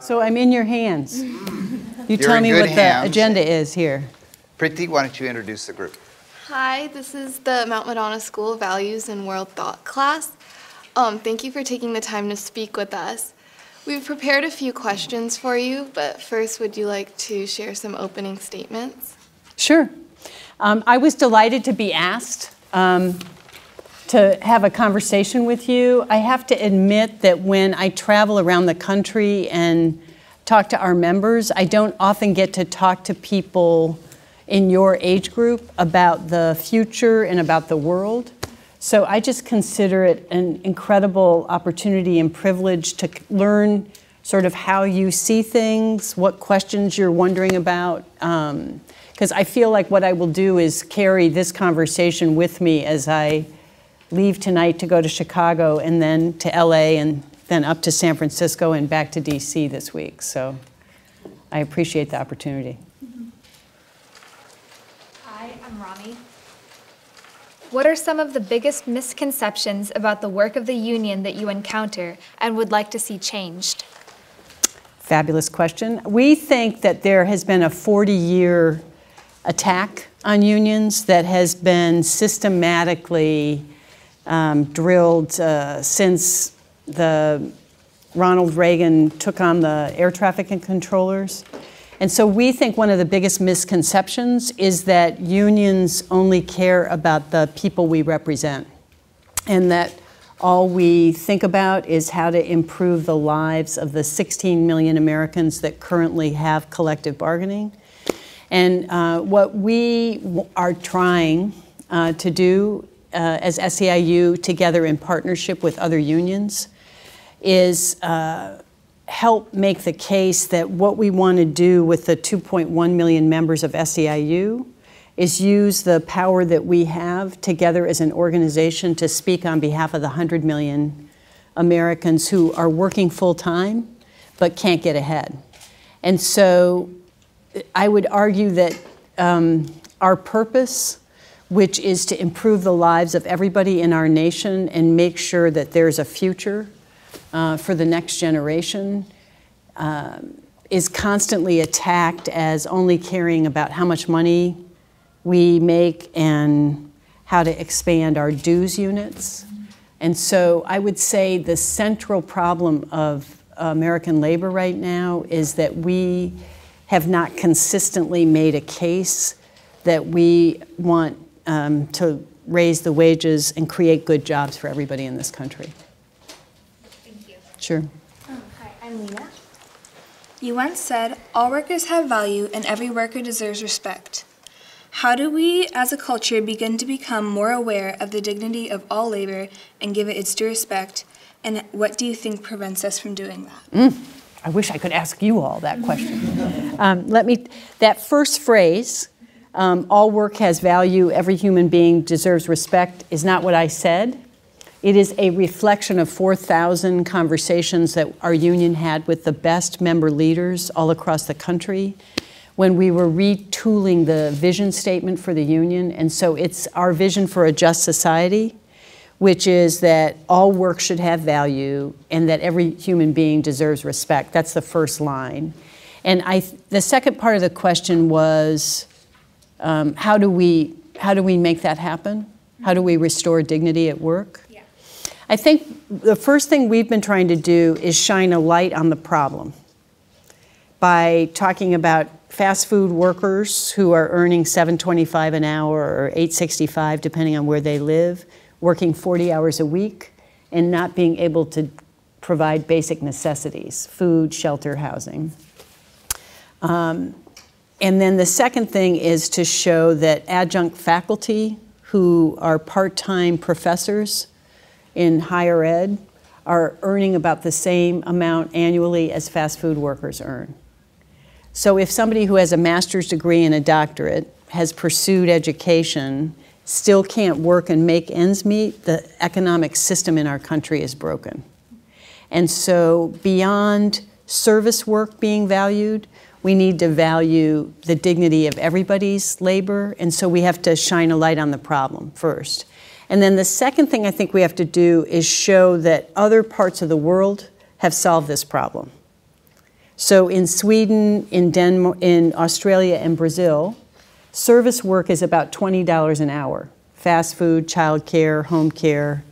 So I'm in your hands. You tell me what hands. the agenda is here. Priti, why don't you introduce the group? Hi, this is the Mount Madonna School of Values and World Thought class. Um, thank you for taking the time to speak with us. We've prepared a few questions for you, but first, would you like to share some opening statements? Sure. Um, I was delighted to be asked um, to have a conversation with you. I have to admit that when I travel around the country and talk to our members, I don't often get to talk to people in your age group about the future and about the world. So I just consider it an incredible opportunity and privilege to learn sort of how you see things, what questions you're wondering about. Um, because I feel like what I will do is carry this conversation with me as I leave tonight to go to Chicago and then to LA and then up to San Francisco and back to DC this week. So I appreciate the opportunity. Hi, I'm Rami. What are some of the biggest misconceptions about the work of the union that you encounter and would like to see changed? Fabulous question. We think that there has been a 40 year attack on unions that has been systematically um, drilled uh, since the Ronald Reagan took on the air traffic controllers. And so we think one of the biggest misconceptions is that unions only care about the people we represent and that all we think about is how to improve the lives of the 16 million Americans that currently have collective bargaining. And uh, what we are trying uh, to do uh, as SEIU, together in partnership with other unions, is uh, help make the case that what we want to do with the 2.1 million members of SEIU is use the power that we have together as an organization to speak on behalf of the 100 million Americans who are working full time but can't get ahead. And so I would argue that um, our purpose, which is to improve the lives of everybody in our nation and make sure that there's a future uh, for the next generation, um, is constantly attacked as only caring about how much money we make and how to expand our dues units. And so I would say the central problem of American labor right now is that we have not consistently made a case that we want um, to raise the wages and create good jobs for everybody in this country. Thank you. Sure. Um, hi, I'm Lena. You once said, All workers have value and every worker deserves respect. How do we, as a culture, begin to become more aware of the dignity of all labor and give it its due respect? And what do you think prevents us from doing that? I wish I could ask you all that question. um, let me, that first phrase, um, all work has value, every human being deserves respect, is not what I said. It is a reflection of 4,000 conversations that our union had with the best member leaders all across the country when we were retooling the vision statement for the union. And so it's our vision for a just society, which is that all work should have value and that every human being deserves respect. That's the first line. And I, the second part of the question was um, how, do we, how do we make that happen? How do we restore dignity at work? Yeah. I think the first thing we've been trying to do is shine a light on the problem by talking about fast food workers who are earning 725 an hour or 865 depending on where they live, working 40 hours a week and not being able to provide basic necessities, food, shelter, housing. Um, and then the second thing is to show that adjunct faculty who are part-time professors in higher ed are earning about the same amount annually as fast food workers earn. So if somebody who has a master's degree and a doctorate has pursued education, still can't work and make ends meet, the economic system in our country is broken. And so beyond service work being valued, we need to value the dignity of everybody's labor, and so we have to shine a light on the problem first. And then the second thing I think we have to do is show that other parts of the world have solved this problem. So in Sweden, in Denmark, in Australia and Brazil, service work is about $20 an hour. Fast food, childcare, home care.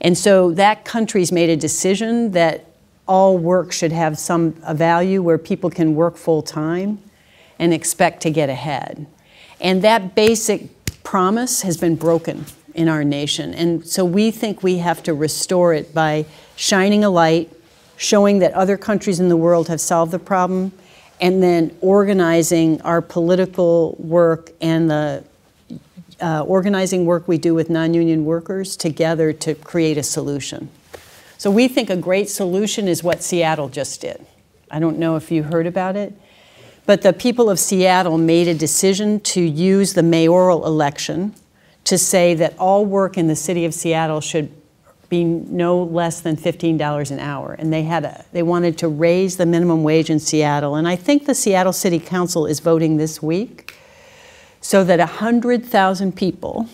And so that country's made a decision that all work should have some a value where people can work full time and expect to get ahead. And that basic promise has been broken in our nation. And so we think we have to restore it by shining a light, showing that other countries in the world have solved the problem, and then organizing our political work and the uh, organizing work we do with non union workers together to create a solution. So we think a great solution is what Seattle just did. I don't know if you heard about it, but the people of Seattle made a decision to use the mayoral election to say that all work in the city of Seattle should be no less than $15 an hour. And they had a, they wanted to raise the minimum wage in Seattle. And I think the Seattle City Council is voting this week so that 100,000 people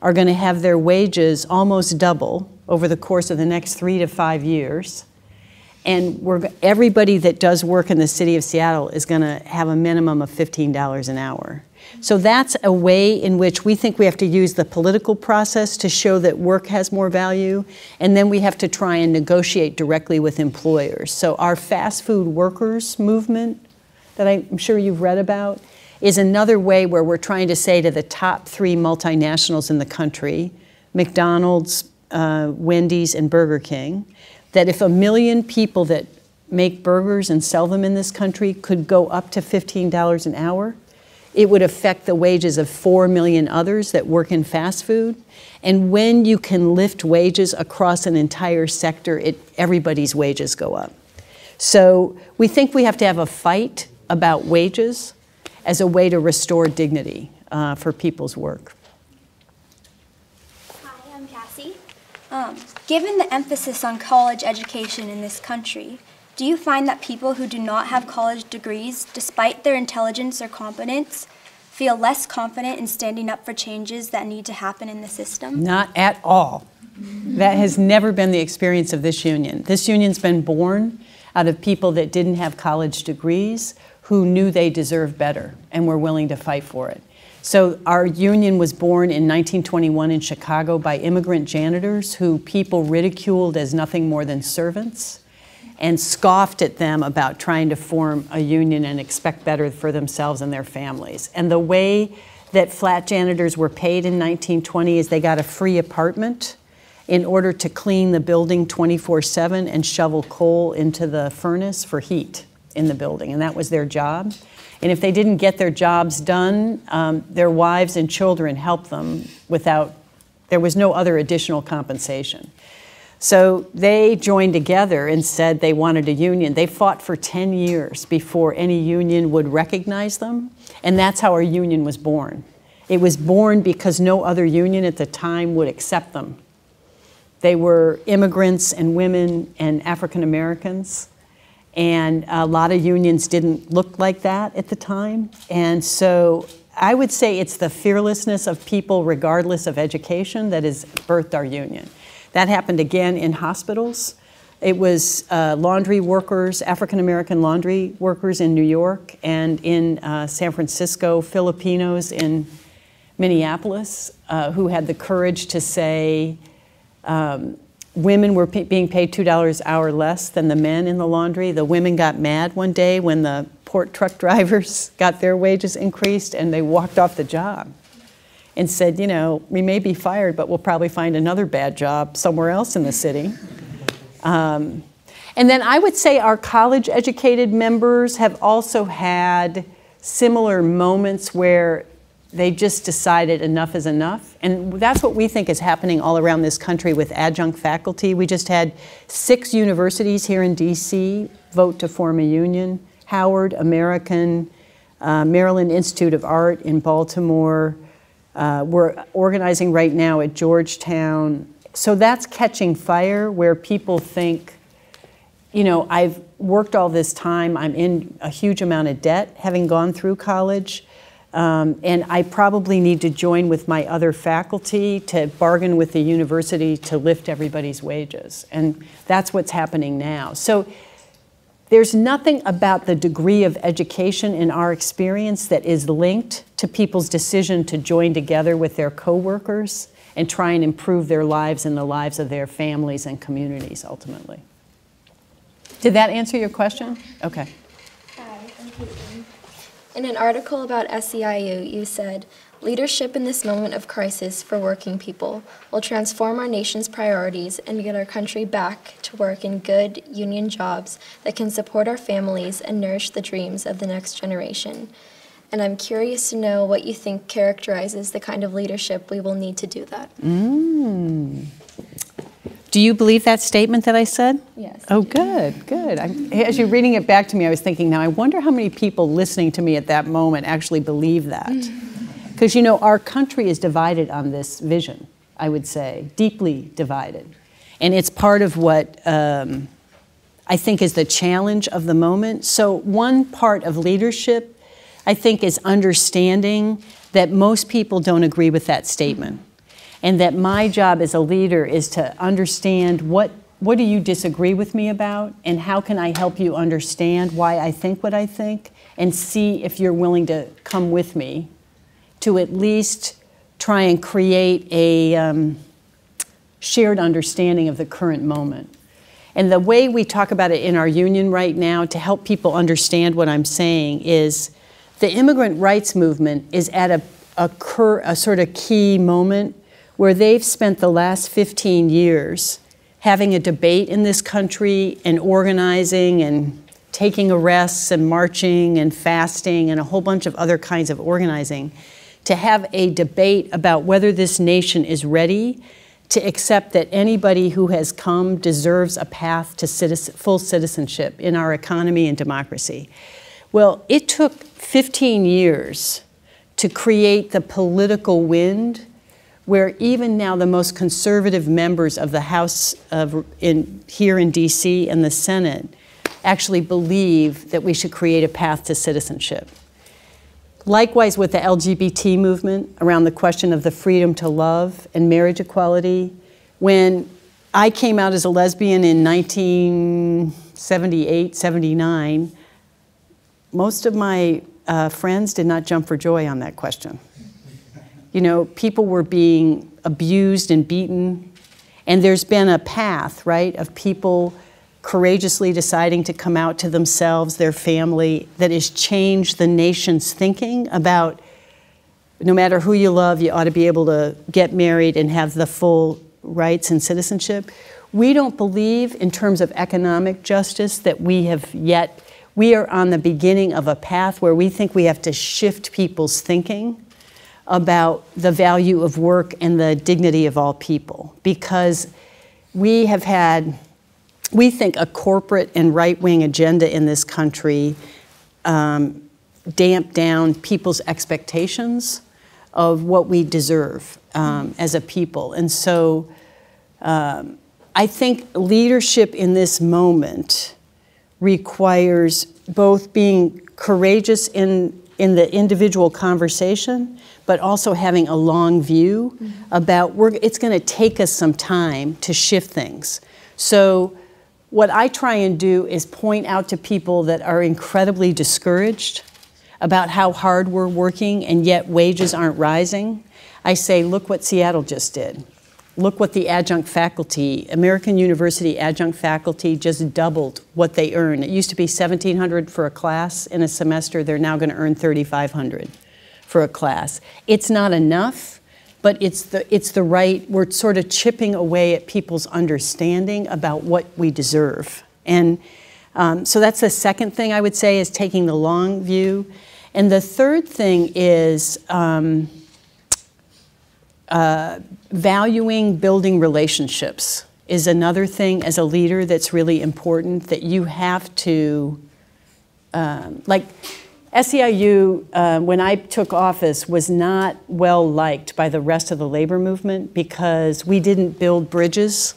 are going to have their wages almost double over the course of the next three to five years. And we're, everybody that does work in the city of Seattle is going to have a minimum of $15 an hour. So that's a way in which we think we have to use the political process to show that work has more value, and then we have to try and negotiate directly with employers. So our fast food workers movement that I'm sure you've read about is another way where we're trying to say to the top three multinationals in the country, McDonald's, uh, Wendy's, and Burger King, that if a million people that make burgers and sell them in this country could go up to $15 an hour, it would affect the wages of 4 million others that work in fast food. And when you can lift wages across an entire sector, it, everybody's wages go up. So we think we have to have a fight about wages as a way to restore dignity uh, for people's work. Hi, I'm Cassie. Um, given the emphasis on college education in this country, do you find that people who do not have college degrees, despite their intelligence or competence, feel less confident in standing up for changes that need to happen in the system? Not at all. That has never been the experience of this union. This union's been born out of people that didn't have college degrees who knew they deserved better and were willing to fight for it. So our union was born in 1921 in Chicago by immigrant janitors who people ridiculed as nothing more than servants and scoffed at them about trying to form a union and expect better for themselves and their families. And the way that flat janitors were paid in 1920 is they got a free apartment in order to clean the building 24 7 and shovel coal into the furnace for heat in the building. And that was their job. And if they didn't get their jobs done, um, their wives and children helped them without, there was no other additional compensation. So they joined together and said they wanted a union. They fought for 10 years before any union would recognize them, and that's how our union was born. It was born because no other union at the time would accept them. They were immigrants and women and African Americans, and a lot of unions didn't look like that at the time. And so I would say it's the fearlessness of people, regardless of education, that has birthed our union. That happened again in hospitals. It was uh, laundry workers, African American laundry workers in New York and in uh, San Francisco, Filipinos in Minneapolis, uh, who had the courage to say um, women were being paid $2 an hour less than the men in the laundry. The women got mad one day when the port truck drivers got their wages increased and they walked off the job and said, you know, we may be fired, but we'll probably find another bad job somewhere else in the city. Um, and then I would say our college educated members have also had similar moments where they just decided enough is enough. And that's what we think is happening all around this country with adjunct faculty. We just had six universities here in DC vote to form a union Howard, American, uh, Maryland Institute of Art in Baltimore, uh, we're organizing right now at Georgetown. So that's catching fire where people think, you know, I've worked all this time, I'm in a huge amount of debt having gone through college. Um, and I probably need to join with my other faculty to bargain with the university to lift everybody's wages. And that's what's happening now. So there's nothing about the degree of education in our experience that is linked to people's decision to join together with their coworkers and try and improve their lives and the lives of their families and communities ultimately. Did that answer your question? Okay. In an article about SEIU, you said, Leadership in this moment of crisis for working people will transform our nation's priorities and get our country back to work in good union jobs that can support our families and nourish the dreams of the next generation. And I'm curious to know what you think characterizes the kind of leadership we will need to do that. Mm. Do you believe that statement that I said? Yes. Oh, good, good. I'm, as you're reading it back to me, I was thinking, now I wonder how many people listening to me at that moment actually believe that. Because, you know, our country is divided on this vision, I would say, deeply divided. And it's part of what um, I think is the challenge of the moment. So, one part of leadership, I think, is understanding that most people don't agree with that statement and that my job as a leader is to understand what what do you disagree with me about and how can I help you understand why I think what I think and see if you're willing to come with me to at least try and create a um, shared understanding of the current moment. And the way we talk about it in our union right now to help people understand what I'm saying is the immigrant rights movement is at a, a, a sort of key moment where they've spent the last 15 years having a debate in this country and organizing and taking arrests and marching and fasting and a whole bunch of other kinds of organizing to have a debate about whether this nation is ready to accept that anybody who has come deserves a path to citizen, full citizenship in our economy and democracy. Well, it took 15 years to create the political wind where even now the most conservative members of the House of, in, here in DC and the Senate actually believe that we should create a path to citizenship. Likewise, with the LGBT movement around the question of the freedom to love and marriage equality, when I came out as a lesbian in 1978, 79, most of my uh, friends did not jump for joy on that question. You know, people were being abused and beaten. And there's been a path, right, of people courageously deciding to come out to themselves, their family, that has changed the nation's thinking about no matter who you love, you ought to be able to get married and have the full rights and citizenship. We don't believe, in terms of economic justice, that we have yet, we are on the beginning of a path where we think we have to shift people's thinking about the value of work and the dignity of all people because we have had, we think, a corporate and right wing agenda in this country um, damp down people's expectations of what we deserve um, as a people. And so um, I think leadership in this moment requires both being courageous in, in the individual conversation, but also having a long view mm-hmm. about we're, it's going to take us some time to shift things. So, what I try and do is point out to people that are incredibly discouraged about how hard we're working and yet wages aren't rising. I say, look what Seattle just did. Look what the adjunct faculty, American University adjunct faculty just doubled what they earn. It used to be 1700 for a class in a semester, they're now going to earn 3500 for a class. It's not enough, but it's the, it's the right, we're sort of chipping away at people's understanding about what we deserve. And um, so that's the second thing I would say is taking the long view. And the third thing is um, uh, valuing building relationships is another thing as a leader that's really important that you have to, um, like, SEIU, uh, when I took office, was not well liked by the rest of the labor movement because we didn't build bridges.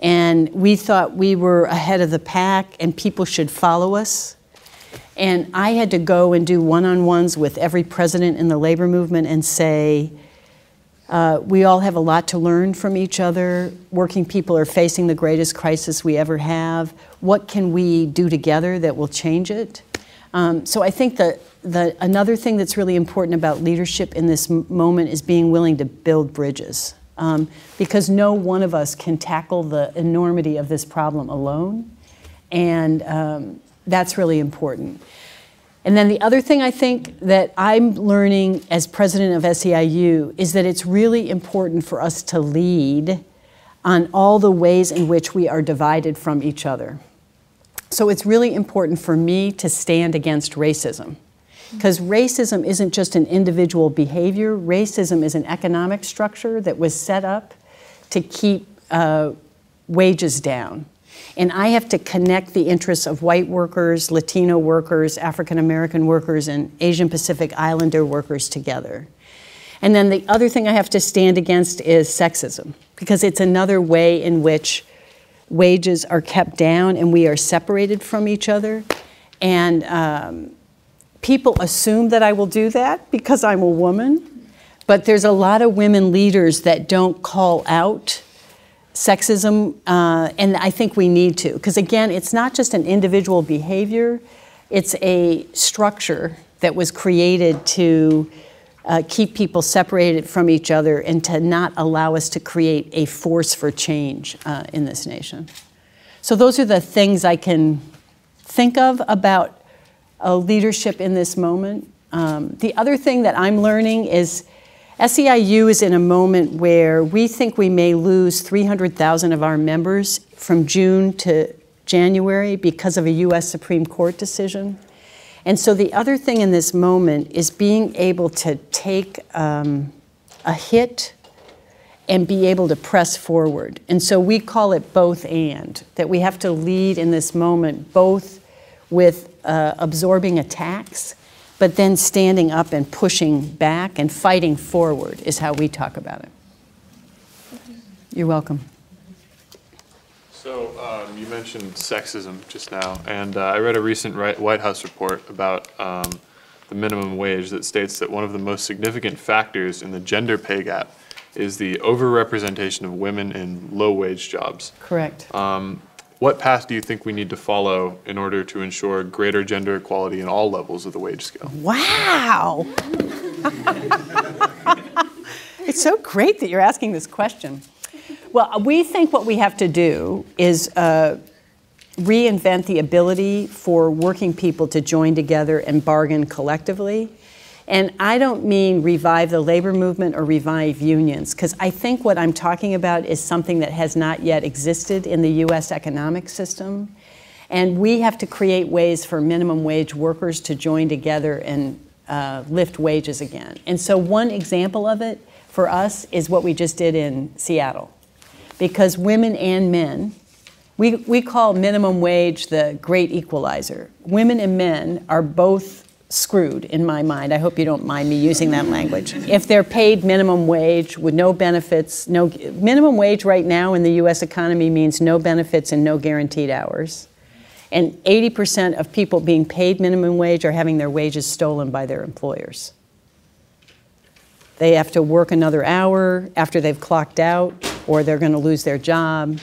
And we thought we were ahead of the pack and people should follow us. And I had to go and do one on ones with every president in the labor movement and say, Uh, we all have a lot to learn from each other. Working people are facing the greatest crisis we ever have. What can we do together that will change it? Um, so I think that the, another thing that's really important about leadership in this moment is being willing to build bridges. Um, because no one of us can tackle the enormity of this problem alone. And um, that's really important. And then the other thing I think that I'm learning as president of SEIU is that it's really important for us to lead on all the ways in which we are divided from each other. So it's really important for me to stand against racism. Because racism isn't just an individual behavior, racism is an economic structure that was set up to keep uh, wages down. And I have to connect the interests of white workers, Latino workers, African American workers, and Asian Pacific Islander workers together. And then the other thing I have to stand against is sexism, because it's another way in which wages are kept down and we are separated from each other. And um, people assume that I will do that because I'm a woman, but there's a lot of women leaders that don't call out sexism, uh, and I think we need to. Because again, it's not just an individual behavior, it's a structure that was created to uh, keep people separated from each other and to not allow us to create a force for change uh, in this nation. So, those are the things I can think of about uh, leadership in this moment. Um, the other thing that I'm learning is SEIU is in a moment where we think we may lose 300,000 of our members from June to January because of a US Supreme Court decision. And so the other thing in this moment is being able to take um, a hit and be able to press forward. And so we call it both and, that we have to lead in this moment both with uh, absorbing attacks but then standing up and pushing back and fighting forward is how we talk about it. You're welcome. So um, you mentioned sexism just now, and uh, I read a recent White House report about um, the minimum wage that states that one of the most significant factors in the gender pay gap is the overrepresentation of women in low-wage jobs. Correct. Um, what path do you think we need to follow in order to ensure greater gender equality in all levels of the wage scale? Wow. it's so great that you're asking this question. Well, we think what we have to do is uh, reinvent the ability for working people to join together and bargain collectively and I don't mean revive the labor movement or revive unions, because I think what I'm talking about is something that has not yet existed in the US economic system. And we have to create ways for minimum wage workers to join together and uh, lift wages again. And so, one example of it for us is what we just did in Seattle. Because women and men, we, we call minimum wage the great equalizer. Women and men are both screwed in my mind. I hope you don't mind me using that language. If they're paid minimum wage with no benefits, no minimum wage right now in the US economy means no benefits and no guaranteed hours. And 80% of people being paid minimum wage are having their wages stolen by their employers. They have to work another hour after they've clocked out, or they're going to lose their job.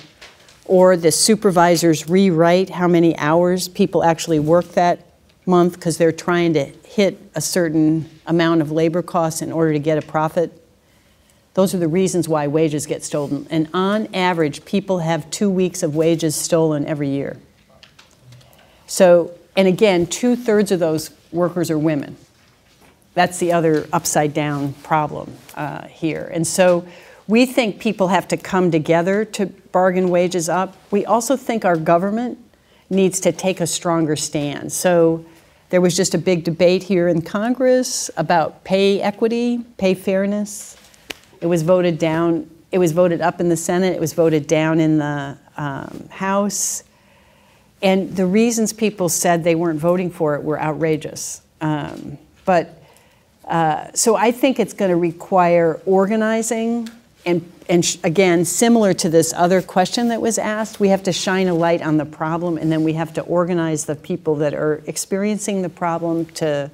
Or the supervisors rewrite how many hours people actually work that month because they're trying to hit a certain amount of labor costs in order to get a profit. Those are the reasons why wages get stolen. And on average, people have two weeks of wages stolen every year. So, and again, two thirds of those workers are women. That's the other upside down problem uh, here. And so we think people have to come together to bargain wages up. We also think our government needs to take a stronger stand. So there was just a big debate here in Congress about pay equity, pay fairness. It was voted down, it was voted up in the Senate, it was voted down in the um, House. And the reasons people said they weren't voting for it were outrageous. Um, but uh, so I think it's going to require organizing and, and sh- again, similar to this other question that was asked, we have to shine a light on the problem and then we have to organize the people that are experiencing the problem to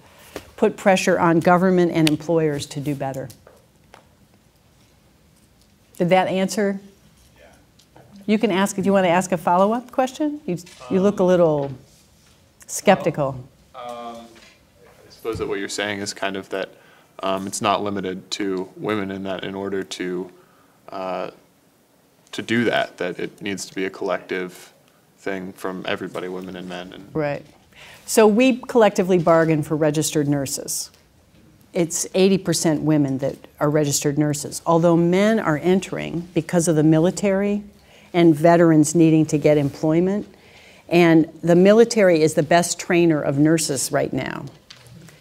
put pressure on government and employers to do better. Did that answer? You can ask, do you want to ask a follow-up question? You, you look a little skeptical. I suppose that what you're saying is kind of that um, it's not limited to women in that in order to, uh, to do that, that it needs to be a collective thing from everybody, women and men. And Right. So we collectively bargain for registered nurses. It's 80% women that are registered nurses, although men are entering because of the military and veterans needing to get employment. And the military is the best trainer of nurses right now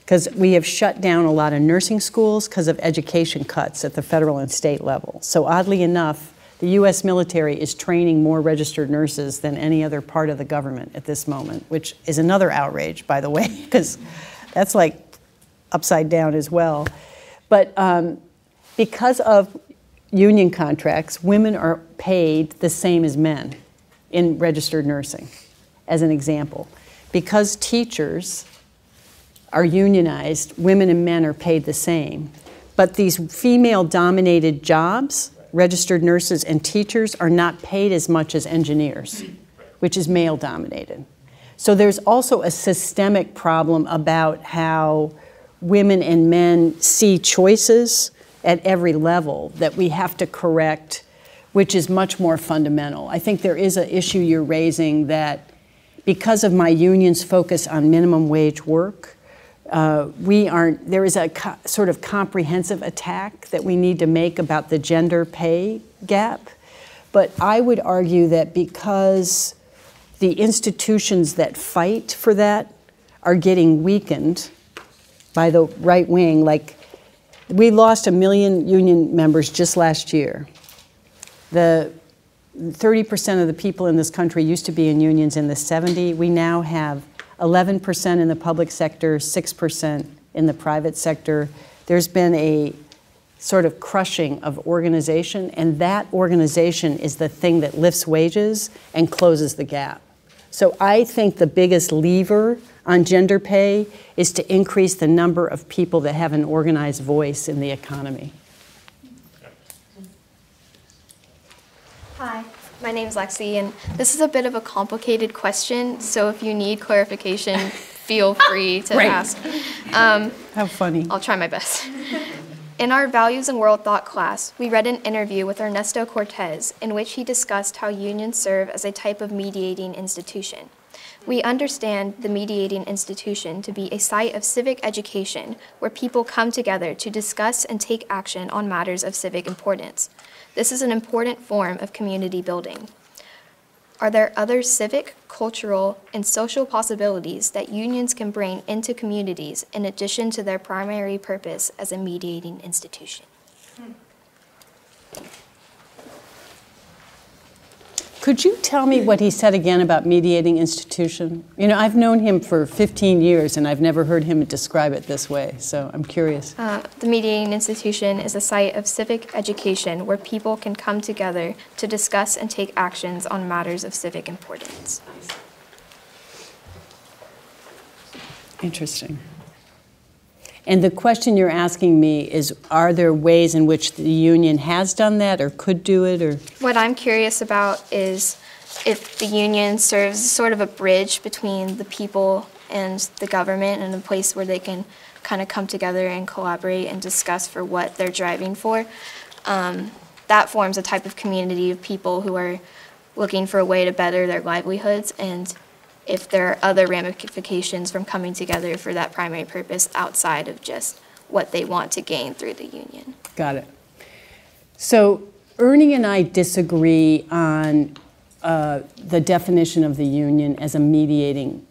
because we have shut down a lot of nursing schools because of education cuts at the federal and state level. So oddly enough, the U.S. military is training more registered nurses than any other part of the government at this moment, which is another outrage, by the way, because that's like upside down as well. But um, because of union contracts, women are paid the same as men in registered nursing, as an example. Because teachers are unionized, women and men are paid the same. But these female dominated jobs, registered nurses and teachers, are not paid as much as engineers, which is male dominated. So there's also a systemic problem about how women and men see choices at every level that we have to correct, which is much more fundamental. I think there is an issue you're raising that because of my union's focus on minimum wage work, uh, we aren't, there is a sort of comprehensive attack that we need to make about the gender pay gap. But I would argue that because the institutions that fight for that are getting weakened by the right wing, like we lost a million union members just last year. The 30% of the people in this country used to be in unions in the 70s. We now have 11% in the public sector, 6% in the private sector. There's been a sort of crushing of organization, and that organization is the thing that lifts wages and closes the gap. So I think the biggest lever on gender pay is to increase the number of people that have an organized voice in the economy. Hi, my name is Lexi, and this is a bit of a complicated question, so if you need clarification, feel free to Great. ask. Um, How funny. I'll try my best. In our Values and World Thought class, we read an interview with Ernesto Cortés in which he discussed how unions serve as a type of mediating institution. We understand the mediating institution to be a site of civic education where people come together to discuss and take action on matters of civic importance. This is an important form of community building. Are there other civic, cultural, and social possibilities that unions can bring into communities in addition to their primary purpose as a mediating institution? Could you tell me what he said again about mediating institution? You know, I've known him for 15 years and I've never heard him describe it this way, so I'm curious. Uh, the mediating institution is a site of civic education where people can come together to discuss and take actions on matters of civic importance. Interesting. And the question you're asking me is are there ways in which the union has done that or could do it or What I'm curious about is if the union serves sort of a bridge between the people and the government and a place where they can kind of come together and collaborate and discuss for what they're driving for. Um, that forms a type of community of people who are looking for a way to better their livelihoods and if there are other ramifications from coming together for that primary purpose outside of just what they want to gain through the union. Got it. So Ernie and I disagree on uh, the definition of the union as a mediating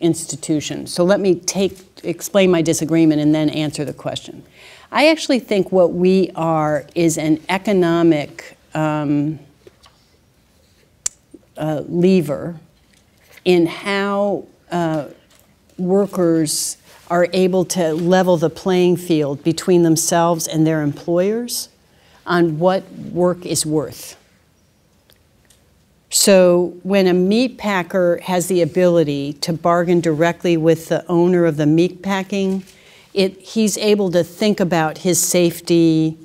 institution. So let me take explain my disagreement and then answer the question. I actually think what we are is an economic um, uh, lever in how uh, workers are able to level the playing field between themselves and their employers on what work is worth. So when a meat packer has the ability to bargain directly with the owner of the meat packing, it, he's able to think about his safety,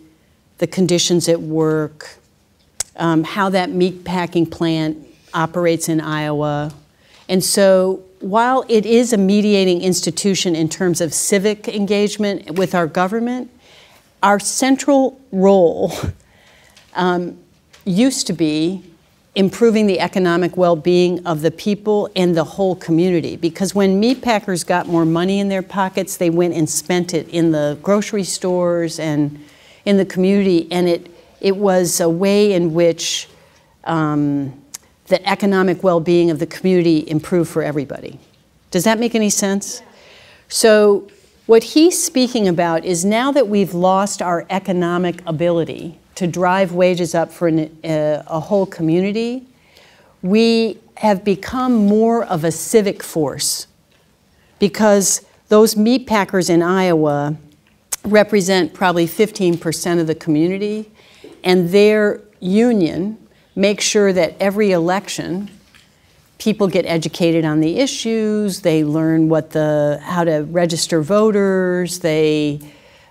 the conditions at work, um, how that meat packing plant operates in Iowa. And so while it is a mediating institution in terms of civic engagement with our government, our central role um, used to be improving the economic well-being of the people and the whole community. Because when meat packers got more money in their pockets, they went and spent it in the grocery stores and in the community, and it it was a way in which um, the economic well-being of the community improve for everybody. Does that make any sense? So what he's speaking about is now that we've lost our economic ability to drive wages up for an, uh, a whole community, we have become more of a civic force because those meat packers in Iowa represent probably 15% of the community, and their union makes sure that every election people get educated on the issues, they learn what the, how to register voters, they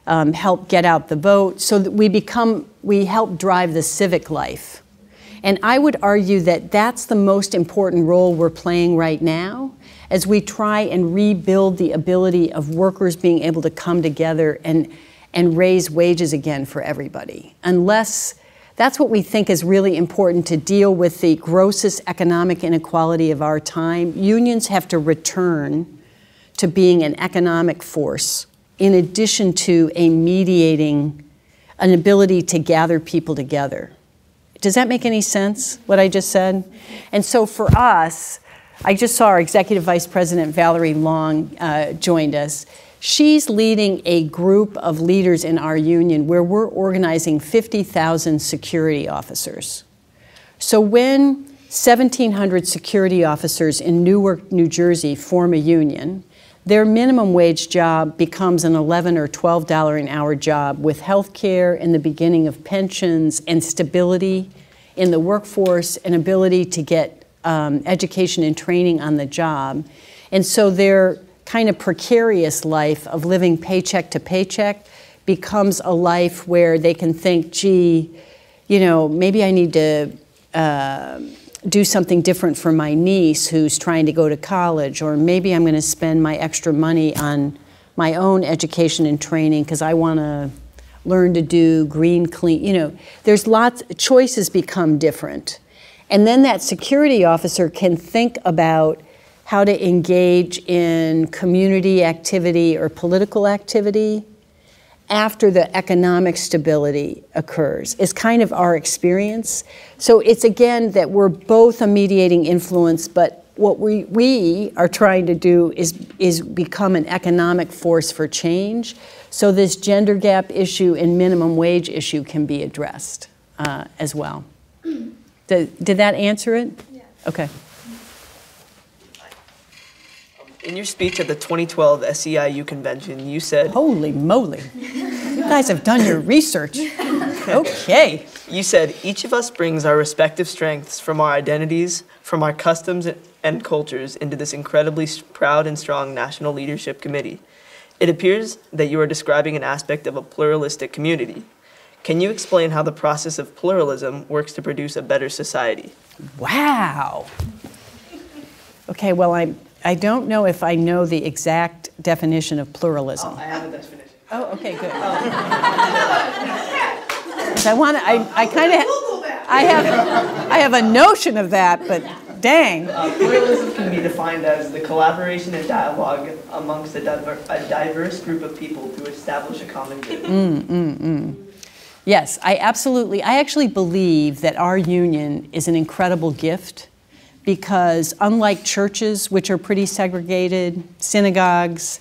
um, help get out the vote, so that we become, we help drive the civic life. And I would argue that that's the most important role we're playing right now as we try and rebuild the ability of workers being able to come together and, and raise wages again for everybody. Unless that's what we think is really important to deal with the grossest economic inequality of our time. Unions have to return to being an economic force in addition to a mediating, an ability to gather people together. Does that make any sense, what I just said? And so for us, I just saw our Executive Vice President Valarie Long uh, joined us. She's leading a group of leaders in our union where we're organizing 50,000 security officers. So when 1,700 security officers in Newark, New Jersey form a union, their minimum wage job becomes an 11 or 12 dollar an hour job with health care and the beginning of pensions and stability in the workforce and ability to get um, education and training on the job. And so their kind of precarious life of living paycheck to paycheck becomes a life where they can think, gee, you know, maybe I need to uh, do something different for my niece who's trying to go to college, or maybe I'm going to spend my extra money on my own education and training because I want to learn to do green, clean. You know, there's lots, of choices become different. And then that security officer can think about how to engage in community activity or political activity after the economic stability occurs is kind of our experience. So it's again that we're both a mediating influence, but what we, we are trying to do is, is become an economic force for change. So this gender gap issue and minimum wage issue can be addressed uh, as well. Did, did that answer it? Yeah. Okay. In your speech at the 2012 SEIU convention, you said, Holy moly. You guys have done your research. Okay. You said, each of us brings our respective strengths from our identities, from our customs and cultures into this incredibly proud and strong National Leadership Committee. It appears that you are describing an aspect of a pluralistic community. Can you explain how the process of pluralism works to produce a better society? Wow. Okay, well, I'm I don't know if I know the exact definition of pluralism. Oh, I have a definition. Oh, okay, good. I want to. I, I kind of. I have. I have a notion of that, but dang. Uh, pluralism can be defined as the collaboration and dialogue amongst a, diver, a diverse group of people to establish a common good. Mm, mm, mm. Yes, I absolutely. I actually believe that our union is an incredible gift because unlike churches, which are pretty segregated, synagogues,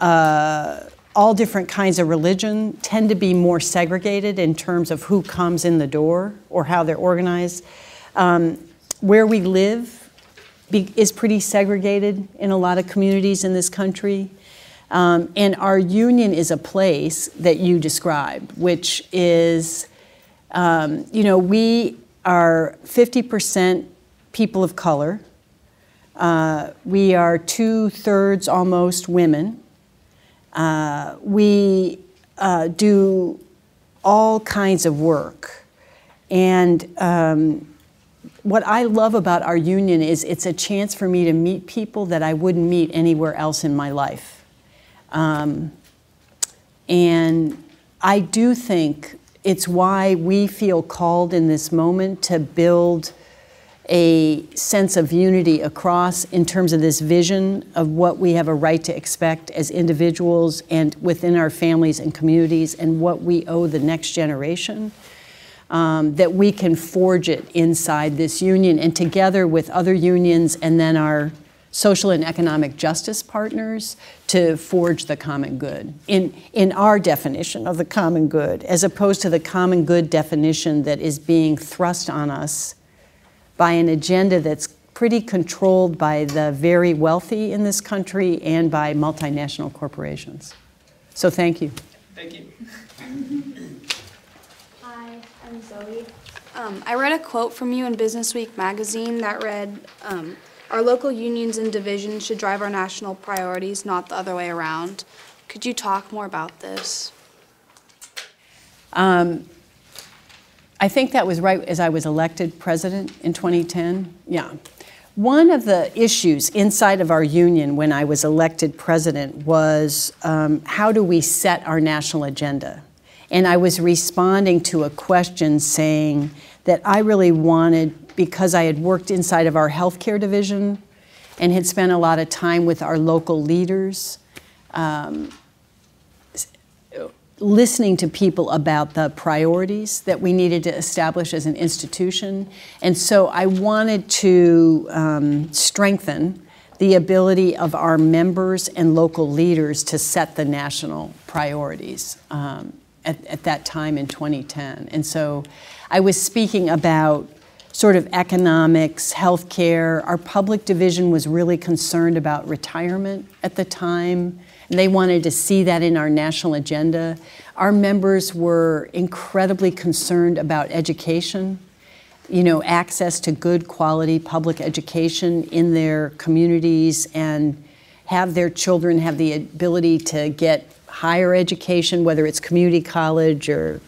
uh, all different kinds of religion tend to be more segregated in terms of who comes in the door or how they're organized. Um, where we live be, is pretty segregated in a lot of communities in this country. Um, and our union is a place that you described, which is, um, you know, we are 50% people of color. Uh, we are two thirds almost women. Uh, we uh, do all kinds of work. And um, what I love about our union is it's a chance for me to meet people that I wouldn't meet anywhere else in my life. Um, and I do think it's why we feel called in this moment to build a sense of unity across in terms of this vision of what we have a right to expect as individuals and within our families and communities and what we owe the next generation. Um, that we can forge it inside this union and together with other unions and then our social and economic justice partners to forge the common good in, in our definition of the common good, as opposed to the common good definition that is being thrust on us by an agenda that's pretty controlled by the very wealthy in this country and by multinational corporations. So thank you. Thank you. Hi, I'm Zoe. Um, I read a quote from you in Business Week magazine that read, um, Our local unions and divisions should drive our national priorities, not the other way around. Could you talk more about this? Um, I think that was right as I was elected president in 2010. Yeah. One of the issues inside of our union when I was elected president was um, how do we set our national agenda? And I was responding to a question saying that I really wanted, because I had worked inside of our healthcare division and had spent a lot of time with our local leaders, um, listening to people about the priorities that we needed to establish as an institution. And so I wanted to um, strengthen the ability of our members and local leaders to set the national priorities um, at, at that time in 2010. And so I was speaking about sort of economics, healthcare. Our public division was really concerned about retirement at the time. And they wanted to see that in our national agenda. Our members were incredibly concerned about education, you know, access to good quality public education in their communities and have their children have the ability to get higher education, whether it's community college or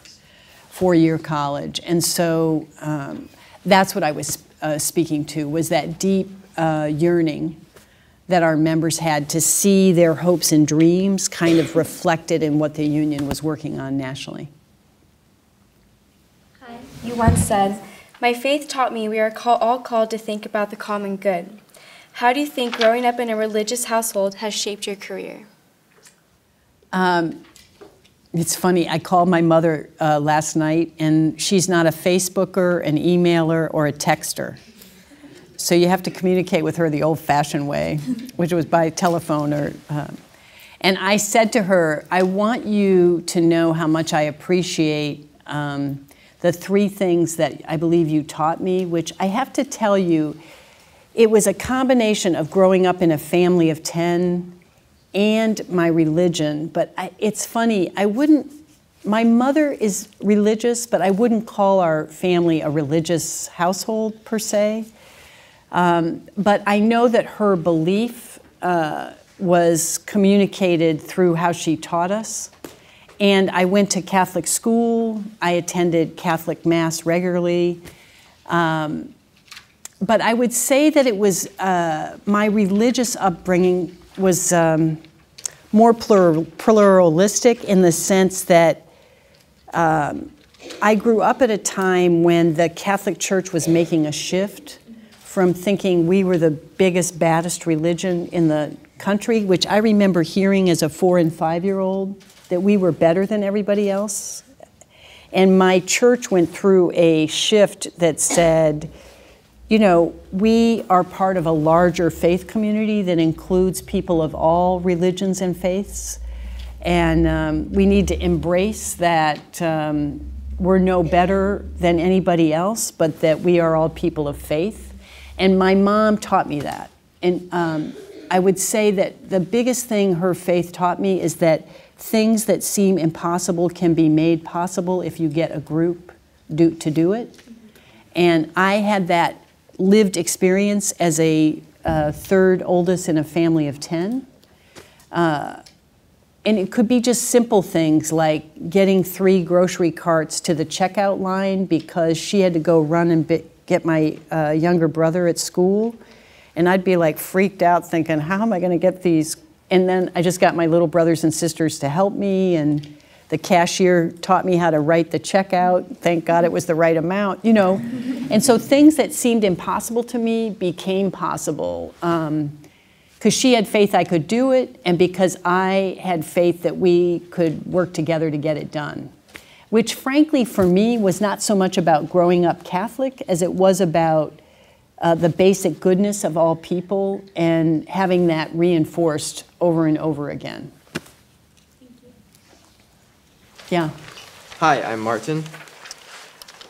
four year college. And so um, that's what I was uh, speaking to was that deep uh, yearning that our members had to see their hopes and dreams kind of reflected in what the union was working on nationally. Hi. You once said, My faith taught me we are call- all called to think about the common good. How do you think growing up in a religious household has shaped your career? Um, it's funny, I called my mother uh, last night, and she's not a Facebooker, an emailer, or a texter. So you have to communicate with her the old fashioned way, which was by telephone or. Um, and I said to her, I want you to know how much I appreciate um, the three things that I believe you taught me, which I have to tell you, it was a combination of growing up in a family of 10 and my religion. But I, it's funny, I wouldn't, my mother is religious, but I wouldn't call our family a religious household per se. Um, but I know that her belief uh, was communicated through how she taught us. And I went to Catholic school, I attended Catholic Mass regularly. Um, but I would say that it was uh, my religious upbringing was um, more plural, pluralistic in the sense that um, I grew up at a time when the Catholic Church was making a shift from thinking we were the biggest, baddest religion in the country, which I remember hearing as a four and five year old, that we were better than everybody else. And my church went through a shift that said, you know, we are part of a larger faith community that includes people of all religions and faiths. And um, we need to embrace that um, we're no better than anybody else, but that we are all people of faith. And my mom taught me that. And um, I would say that the biggest thing her faith taught me is that things that seem impossible can be made possible if you get a group do, to do it. And I had that lived experience as a uh, third oldest in a family of 10. Uh, and it could be just simple things like getting three grocery carts to the checkout line because she had to go run and get my uh, younger brother at school. And I'd be like freaked out thinking, how am I going to get these? And then I just got my little brothers and sisters to help me. And the cashier taught me how to write the checkout. Thank God it was the right amount, you know. and so things that seemed impossible to me became possible. Um, because she had faith I could do it, and because I had faith that we could work together to get it done. Which, frankly, for me, was not so much about growing up Catholic as it was about uh, the basic goodness of all people and having that reinforced over and over again. Yeah. Hi, I'm Martin.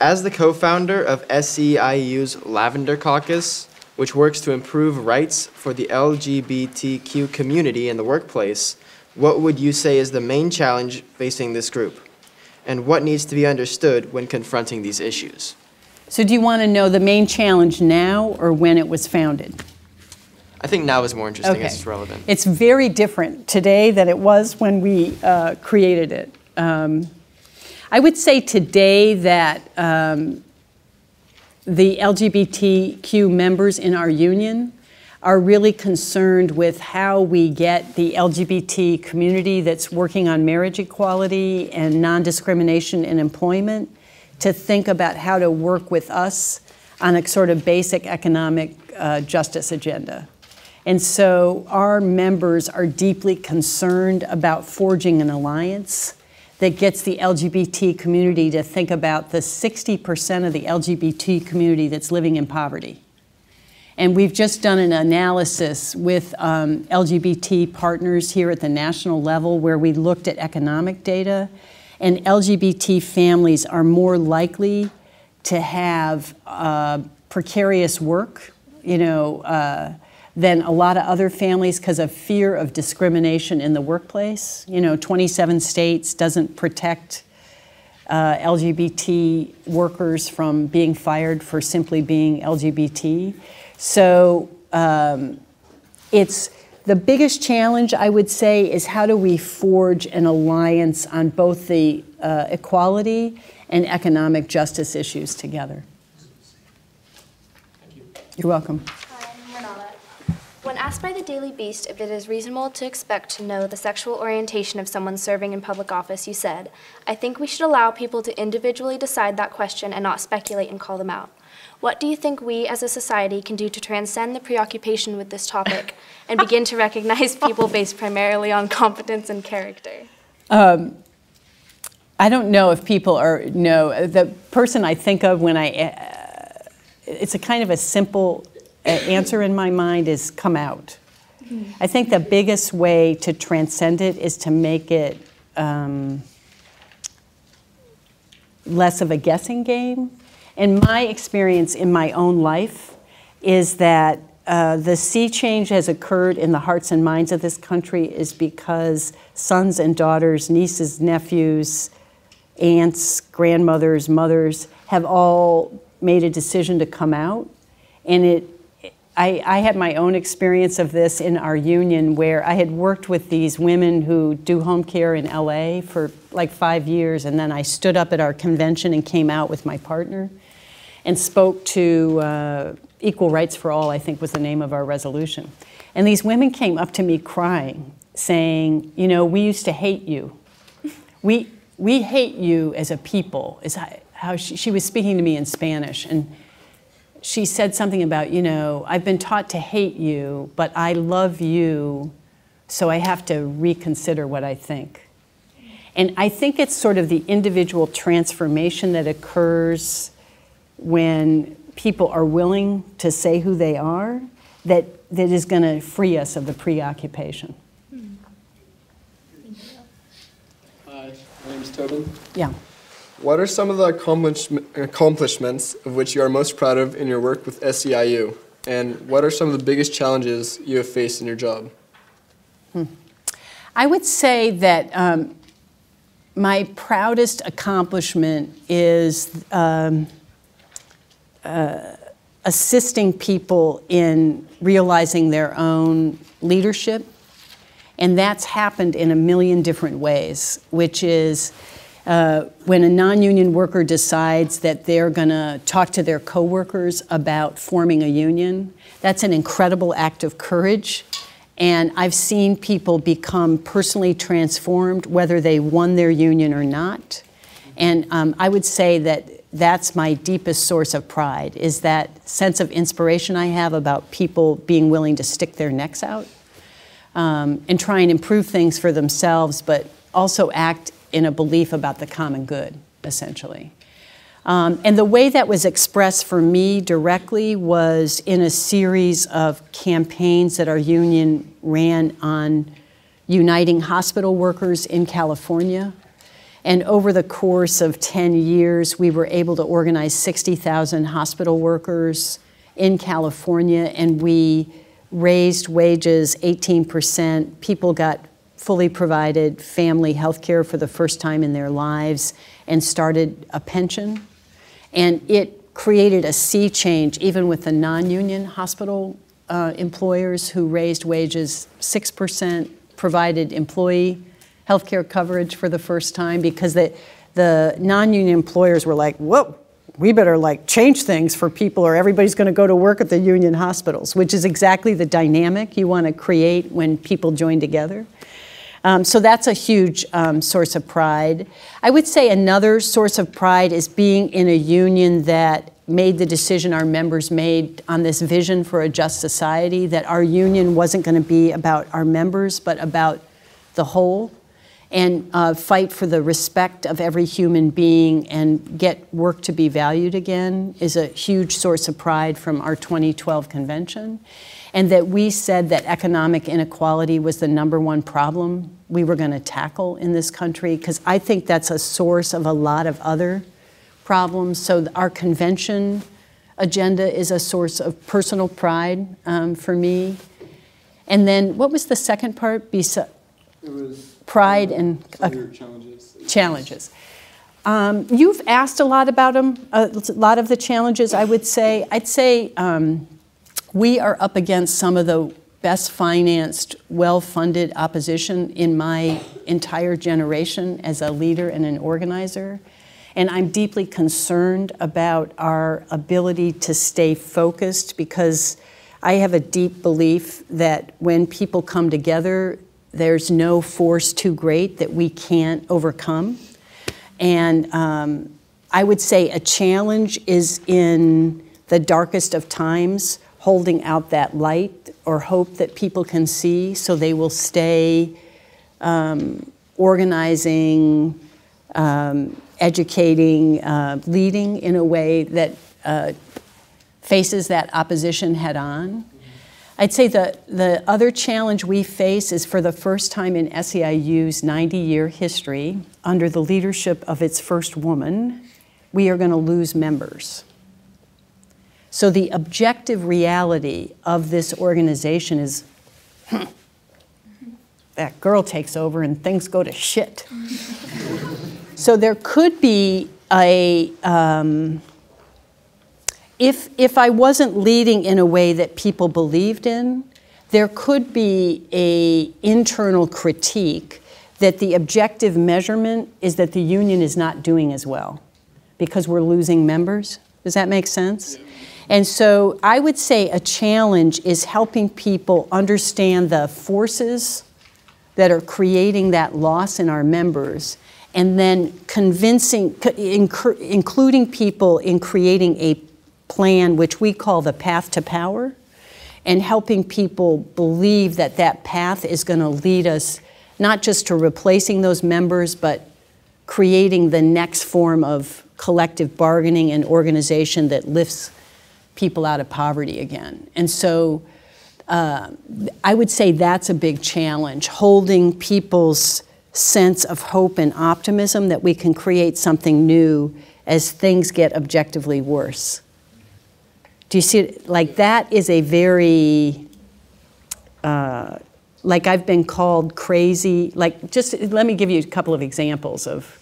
As the co founder of SEIU's Lavender Caucus, which works to improve rights for the LGBTQ community in the workplace, what would you say is the main challenge facing this group? And what needs to be understood when confronting these issues? So, do you want to know the main challenge now or when it was founded? I think now is more interesting as it's relevant. It's very different today than it was when we uh, created it. Um, I would say today that um, the LGBTQ members in our union are really concerned with how we get the LGBT community that's working on marriage equality and non discrimination in employment to think about how to work with us on a sort of basic economic uh, justice agenda. And so our members are deeply concerned about forging an alliance that gets the LGBT community to think about the 60% of the LGBT community that's living in poverty. And we've just done an analysis with um, LGBT partners here at the national level where we looked at economic data, and LGBT families are more likely to have uh, precarious work, you know, uh, than a lot of other families because of fear of discrimination in the workplace. You know, 27 states doesn't protect uh, LGBT workers from being fired for simply being LGBT. So um, it's the biggest challenge, I would say, is how do we forge an alliance on both the uh, equality and economic justice issues together? Thank you. You're welcome. When asked by the Daily Beast if it is reasonable to expect to know the sexual orientation of someone serving in public office, you said, I think we should allow people to individually decide that question and not speculate and call them out. What do you think we as a society can do to transcend the preoccupation with this topic and begin to recognize people based primarily on competence and character? Um, I don't know if people are know the person I think of when I. Uh, it's a kind of a simple answer in my mind is come out. Mm-hmm. I think the biggest way to transcend it is to make it um, less of a guessing game. And my experience in my own life is that uh, the sea change has occurred in the hearts and minds of this country is because sons and daughters, nieces, nephews, aunts, grandmothers, mothers have all made a decision to come out. And it I, I, had my own experience of this in our union where I had worked with these women who do home care in LA for like five years, and then I stood up at our convention and came out with my partner and spoke to uh, Equal Rights for All, I think was the name of our resolution. And these women came up to me crying, saying, You know, we used to hate you. We, we hate you as a people, is how she, she was speaking to me in Spanish. and she said something about, you know, I've been taught to hate you, but I love you, so I have to reconsider what I think. And I think it's sort of the individual transformation that occurs when people are willing to say who they are that, that is going to free us of the preoccupation. Hi, my name is Tobin. Yeah. What are some of the accomplishments of which you are most proud of in your work with SEIU? And what are some of the biggest challenges you have faced in your job? Hmm. I would say that um, my proudest accomplishment is um, uh, assisting people in realizing their own leadership And that's happened in a million different ways, which is uh, when a non union worker decides that they're going to talk to their coworkers about forming a union, that's an incredible act of courage. And I've seen people become personally transformed, whether they won their union or not. And um, I would say that that's my deepest source of pride is that sense of inspiration I have about people being willing to stick their necks out um, and try and improve things for themselves, but also act in a belief about the common good, essentially. Um, and the way that was expressed for me directly was in a series of campaigns that our union ran on uniting hospital workers in California. And over the course of 10 years, we were able to organize 60,000 hospital workers in California, and we raised wages 18%. People got fully provided family health care for the first time in their lives and started a pension. And it created a sea change even with the non union hospital uh, employers who raised wages 6%, provided employee health care coverage for the first time because the, the non union employers were like, whoa, we better like change things for people or everybody's going to go to work at the union hospitals, which is exactly the dynamic you want to create when people join together. Um, so that's a huge um, source of pride. I would say another source of pride is being in a union that made the decision our members made on this vision for a just society, that our union wasn't going to be about our members, but about the whole, and uh, fight for the respect of every human being and get work to be valued again is a huge source of pride from our 2012 convention and that we said that economic inequality was the number one problem we were going to tackle in this country, because I think that's a source of a lot of other problems. So our convention agenda is a source of personal pride um, for me. And then what was the second part? Besi- It was pride and uh, challenges. challenges. Um, you've asked a lot about them, a lot of the challenges, I would say. I'd say um, we are up against some of the best financed, well funded opposition in my entire generation as a leader and an organizer. And I'm deeply concerned about our ability to stay focused because I have a deep belief that when people come together, there's no force too great that we can't overcome. And um, I would say a challenge is in the darkest of times holding out that light or hope that people can see so they will stay um, organizing, um, educating, uh, leading in a way that uh, faces that opposition head on. I'd say the, the other challenge we face is for the first time in SEIU's 90 year history, under the leadership of its first woman, we are going to lose members. So the objective reality of this organization is hmm, that girl takes over and things go to shit. so there could be a, um, if, if I wasn't leading in a way that people believed in, there could be a internal critique that the objective measurement is that the union is not doing as well because we're losing members. Does that make sense? And so I would say a challenge is helping people understand the forces that are creating that loss in our members and then convincing, including people in creating a plan which we call the path to power and helping people believe that that path is going to lead us not just to replacing those members but creating the next form of collective bargaining and organization that lifts people out of poverty again. And so uh, I would say that's a big challenge, holding people's sense of hope and optimism that we can create something new as things get objectively worse. Do you see it? Like that is a very, uh, like I've been called crazy. Like, just let me give you a couple of examples of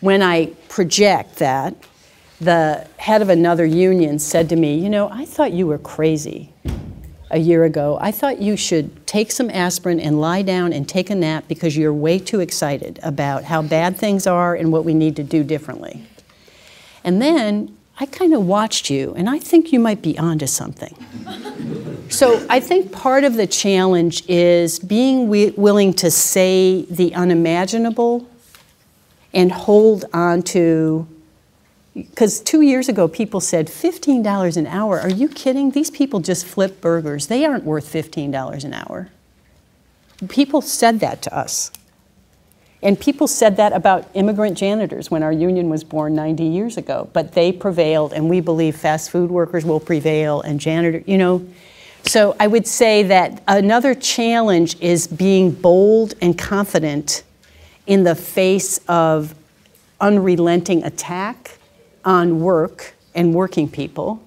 when I project that the head of another union said to me, You know, I thought you were crazy a year ago. I thought you should take some aspirin and lie down and take a nap because you're way too excited about how bad things are and what we need to do differently. And then I kind of watched you, and I think you might be onto something. So I think part of the challenge is being wi- willing to say the unimaginable and hold on to because two years ago people said $15 an hour? Are you kidding? These people just flip burgers. They aren't worth $15 an hour. People said that to us and people said that about immigrant janitors when our union was born 90 years ago but they prevailed and we believe fast food workers will prevail and janitor you know so i would say that another challenge is being bold and confident in the face of unrelenting attack on work and working people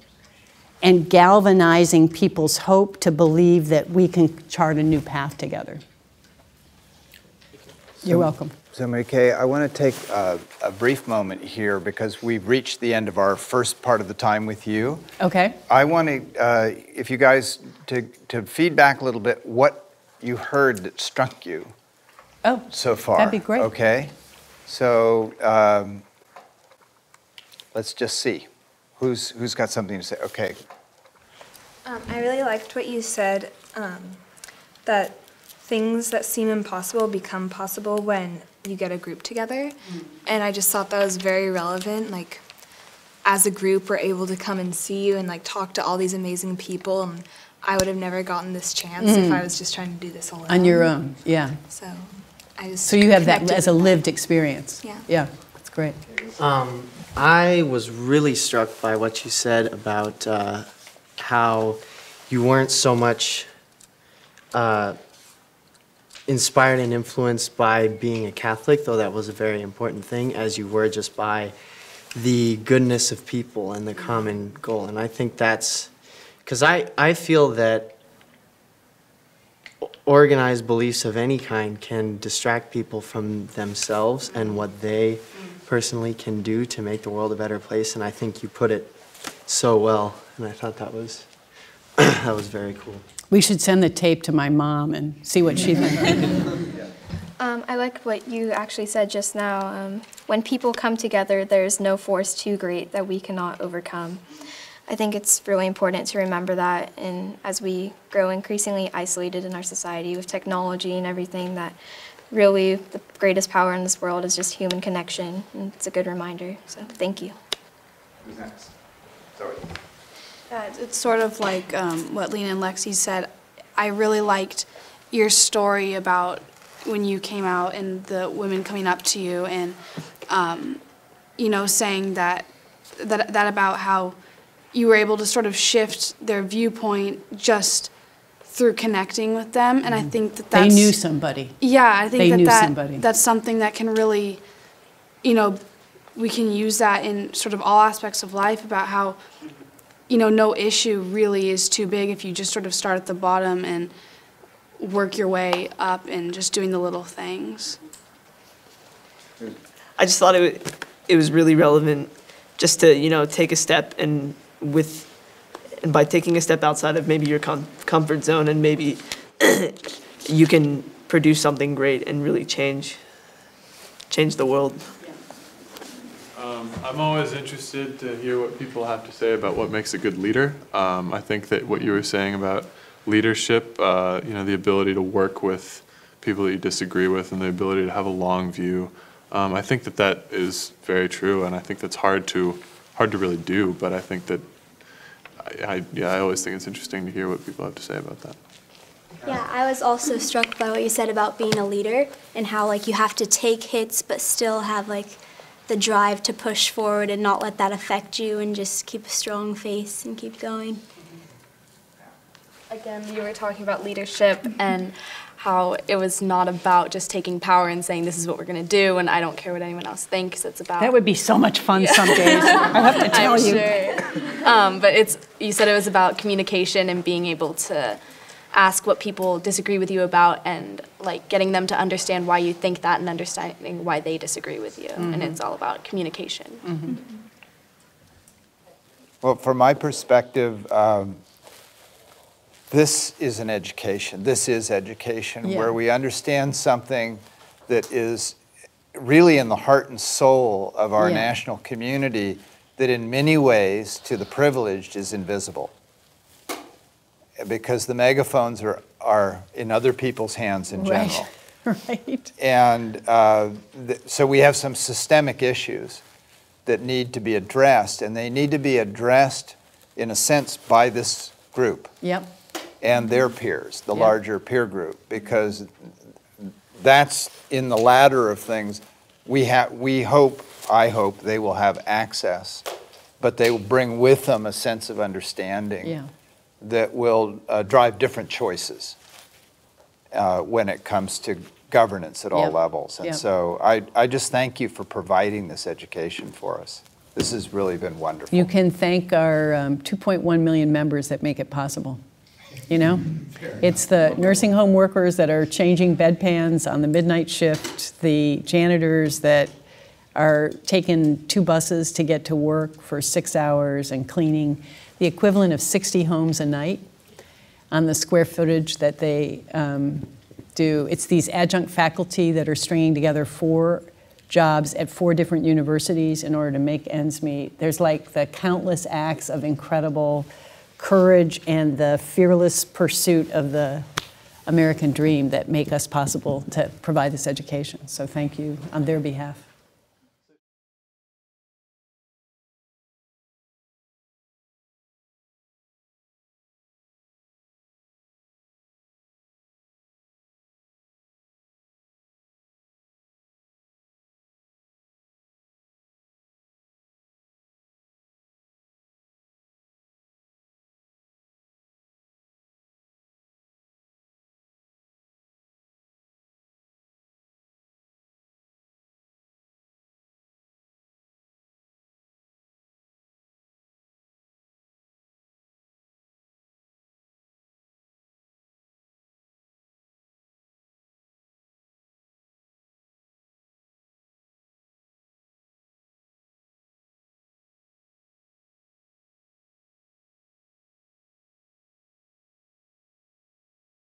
and galvanizing people's hope to believe that we can chart a new path together. You're welcome. So, Mary Kay, I want to take a, a brief moment here because we've reached the end of our first part of the time with you. Okay. I want to, uh, if you guys, to, to feedback a little bit what you heard that struck you Oh, so far. That'd be great. Okay. So um, let's just see. Who's, who's got something to say? Okay. Um, I really liked what you said um, that things that seem impossible become possible when you get a group together. And I just thought that was very relevant. Like, as a group, we're able to come and see you and like talk to all these amazing people. And I would have never gotten this chance if I was just trying to do this alone. on your own, yeah. So I just So you have that as a lived experience. Yeah. Yeah, that's great. Um, I was really struck by what you said about uh, how you weren't so much uh, inspired and influenced by being a Catholic, though that was a very important thing, as you were just by the goodness of people and the common goal. And I think that's because I, I feel that organized beliefs of any kind can distract people from themselves and what they personally can do to make the world a better place. And I think you put it so well, and I thought that was that was very cool. We should send the tape to my mom and see what she thinks. Um, I like what you actually said just now. Um, when people come together, there's no force too great that we cannot overcome. I think it's really important to remember that, and as we grow increasingly isolated in our society with technology and everything, that really the greatest power in this world is just human connection, and it's a good reminder. So, thank you. Who's next? Zoe. Uh, It's sort of like um, what Lena and Lexi said. I really liked your story about when you came out and the women coming up to you and, um, you know, saying that, that, that about how you were able to sort of shift their viewpoint just through connecting with them. And I think that They that's. knew somebody. Yeah, I think They that, that somebody. that's something that can really, you know, we can use that in sort of all aspects of life about how, you know, no issue really is too big if you just sort of start at the bottom and work your way up and just doing the little things. I just thought it, wa- it was really relevant just to, you know, take a step and with, and by taking a step outside of maybe your com- comfort zone and maybe you can produce something great and really change, change the world. Um, I'm always interested to hear what people have to say about what makes a good leader. Um, I think that what you were saying about leadership, uh, you know, the ability to work with people that you disagree with and the ability to have a long view, um, I think that that is very true, and I think that's hard to hard to really do. But I think that I, I yeah, I always think it's interesting to hear what people have to say about that. Yeah, I was also struck by what you said about being a leader and how like you have to take hits but still have like the drive to push forward and not let that affect you and just keep a strong face and keep going. Again, you were talking about leadership and how it was not about just taking power and saying this is what we're going to do and I don't care what anyone else thinks. It's about That would be so much fun some days. I have to tell I'm you. Sure. Um, but it's you said it was about communication and being able to ask what people disagree with you about and like getting them to understand why you think that and understanding why they disagree with you. And it's all about communication. Well, from my perspective, um, this is an education. This is education Yeah. where we understand something that is really in the heart and soul of our Yeah. national community that in many ways to the privileged is invisible. Because the megaphones are, are in other people's hands in Right. general. Right. And uh, th- so we have some systemic issues that need to be addressed, and they need to be addressed, in a sense, by this group Yep. and their peers, the Yeah. larger peer group, because that's in the ladder of things. We have, we hope, I hope, they will have access, but they will bring with them a sense of understanding Yeah. That will uh, drive different choices uh, when it comes to governance at all Yep. levels. And Yep. so I, I just thank you for providing this education for us. This has really been wonderful. You can thank our um, 2.1 million members that make it possible. You know? It's the nursing home workers that are changing bedpans on the midnight shift, the janitors that are taking two buses to get to work for six hours and cleaning the equivalent of 60 homes a night on the square footage that they um, do. It's these adjunct faculty that are stringing together four jobs at four different universities in order to make ends meet. There's like the countless acts of incredible courage and the fearless pursuit of the American dream that make us possible to provide this education. So thank you on their behalf.